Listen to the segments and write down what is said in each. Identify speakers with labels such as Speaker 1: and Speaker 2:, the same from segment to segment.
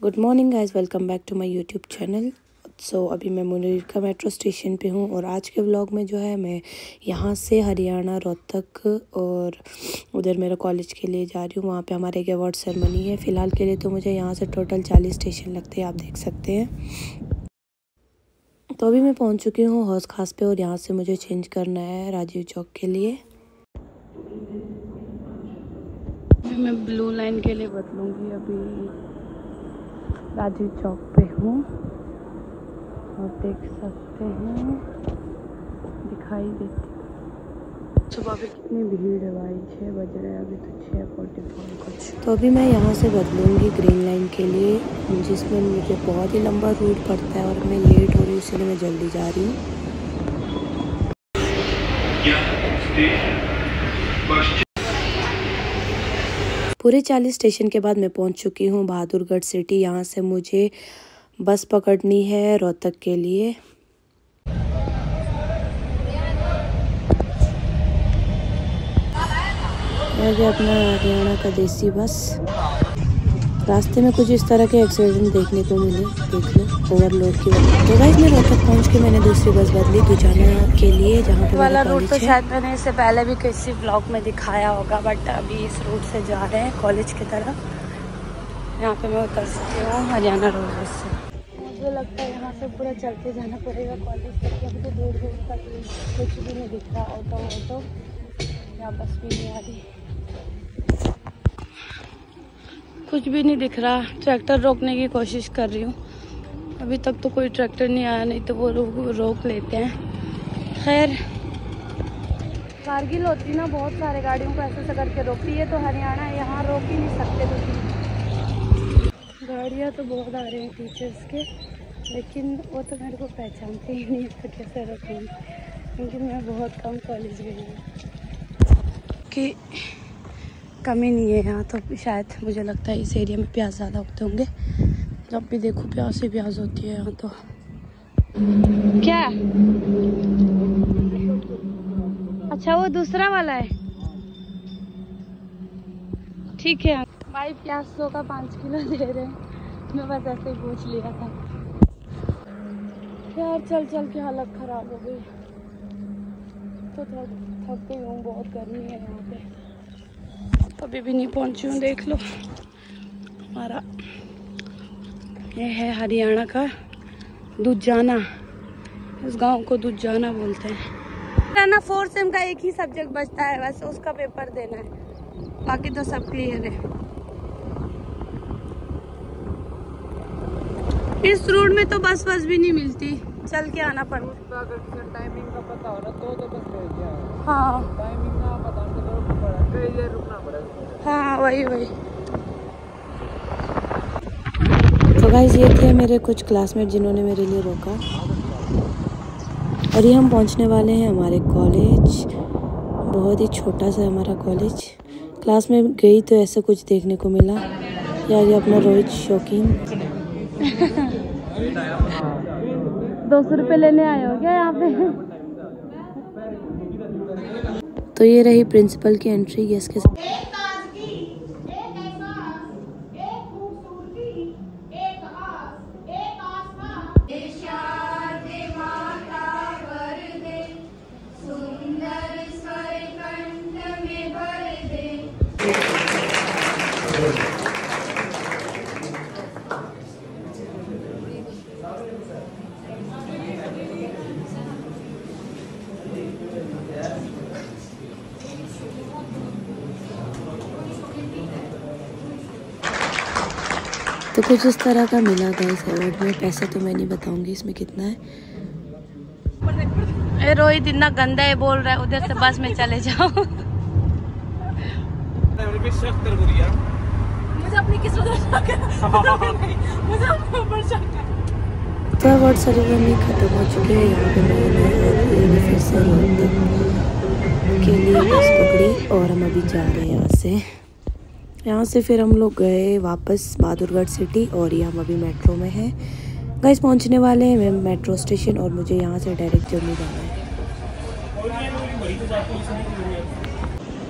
Speaker 1: Good morning guys welcome back to my YouTube channel so अभी मैं मुनीर का metro station पे हूँ और आज के व्लॉग में जो है, मैं यहाँ से हरियाणा, रोहतक और उधर मेरा कॉलेज के लिए जा रही हूँ। वहाँ पे हमारे एक अवार्ड सेरेमनी है। फ़िलहाल के लिए तो मुझे यहाँ से टोटल चालीस स्टेशन लगते हैं, आप देख सकते हैं। तो अभी मैं पहुँच चुकी हूँ हौस खास पे और यहाँ से मुझे चेंज करना है राजीव चौक के लिए। मैं ब्लू लाइन के लिए बदलूँगी अभी। राजीव चौक पे हूँ। और देख सकते हैं। दिखाई देती सुबह पे कितनी भीड़ है भाई छः बज रहे हैं। अभी तो छः फोर्टी फोर कुछ तो अभी मैं यहाँ से बदलूँगी ग्रीन लाइन के लिए जिसमें मुझे बहुत ही लंबा रूट पड़ता है और मैं लेट हो रही हूँ इसलिए मैं जल्दी जा रही हूँ। पूरे चालीस स्टेशन के बाद मैं पहुँच चुकी हूँ बहादुरगढ़ सिटी। यहाँ से मुझे बस पकड़नी है रोहतक के लिए। अपना हरियाणा का देसी बस। रास्ते में कुछ इस तरह के एक्सीडेंट देखने को मिले देख लो ओवरलोड की वजह तो गाइस मैं रोहतक पहुँच के मैंने दूसरी बस बदली दुजाना के लिए जहाँ पर वाला रूट तो शायद मैंने इससे पहले भी किसी ब्लॉग में दिखाया होगा बट अभी इस रूट से जा रहे हैं कॉलेज की तरफ़। यहाँ पे मैं उतर सकती हूँ हरियाणा रोड बस से। मुझे लगता है यहाँ से पूरा चलते जाना पड़ेगा कॉलेज तक अभी तो दूर दूर तक कुछ भी नहीं दिख रहा ऑटो ऑटो यहाँ बस भी नहीं आ रही। कुछ भी नहीं दिख रहा। ट्रैक्टर रोकने की कोशिश कर रही हूँ। अभी तक तो कोई ट्रैक्टर नहीं आया नहीं तो वो रोक रोक लेते हैं। खैर। कारगिल होती ना बहुत सारे गाड़ियों को ऐसे ऐसे करके रोकती है तो हरियाणा यहाँ रोक ही नहीं सकते कुछ गाड़ियाँ तो बहुत आ रही हैं टीचर्स के लेकिन वो तो मेरे को पहचानते ही नहीं तो कैसे रोकेंगे। क्योंकि मैं बहुत कम कॉलेज गई हूँ। कि कमी नहीं है यहाँ तो शायद मुझे लगता है इस एरिया में प्याज ज़्यादा होते होंगे। जब भी देखो प्याज ही प्याज होती है यहाँ तो। क्या? अच्छा वो दूसरा वाला है। ठीक है। भाई प्याज सौ का पाँच किलो दे रहे हैं। मैं बस ऐसे ही पूछ लिया था। यार चल चल के हालत ख़राब हो गई। तो थक थक गई हूँ बहुत गर्मी है यहाँ पे। अभी भी नहीं पहुँची हूँ, देख लो। हमारा ये है हरियाणा का दुजाना इस गाँव को दुजाना बोलते हैं। ना फोर सेम का एक ही सब्जेक्ट बचता है, बस उसका पेपर देना है। बाकी तो सब क्लियर है। इस रोड में तो बस बस भी नहीं मिलती। चल के आना पड़ता टाइमिंग का पता हो तो तो बस हाँ। टाइमिंग का पता हाँ। वही वही। तो गाइज़ ये थे मेरे कुछ क्लासमेट जिन्होंने मेरे लिए रोका। और ये हम पहुँचने वाले हैं हमारे कॉलेज बहुत ही छोटा सा हमारा कॉलेज क्लास में गई तो ऐसा कुछ देखने को मिला। या ये अपना रोहित शौकीन। दो सौ रुपये लेने आए हो क्या यहाँ पे? तो ये रही प्रिंसिपल की एंट्री गेस्ट के साथ तो कुछ इस तरह का मिला था इस अवार्ड में। पैसा तो मैं नहीं बताऊँगी इसमें कितना है। ए रोहित इतना गंदा है बोल रहा है उधर से बस में चले जाओ। तो अवार्ड सेरेमनी खत्म हो चुकी है। यहाँ पे मैंने फिर से के लिए बस पकड़ी और हम अभी जा रहे हैं यहाँ से। यहाँ से फिर हम लोग गए वापस बहादुरगढ़ सिटी और ये हम अभी मेट्रो में हैं। गैस पहुँचने वाले हैं मैम मेट्रो स्टेशन और मुझे यहाँ से डायरेक्ट जम्मू जाना है।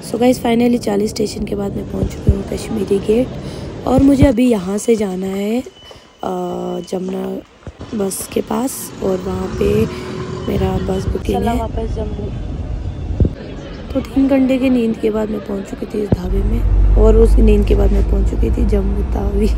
Speaker 1: सो गाइस फाइनली चालीस स्टेशन के बाद मैं पहुँच चुकी हूँ कश्मीरी गेट और मुझे अभी यहाँ से जाना है जमुना बस के पास और वहाँ पे मेरा बस बुकिंग है। वापस जम्मू। तो तीन घंटे की नींद के बाद मैं पहुँच चुकी थी इस ढाबे में और उस नींद के बाद मैं पहुँच चुकी थी जम्मू तावी।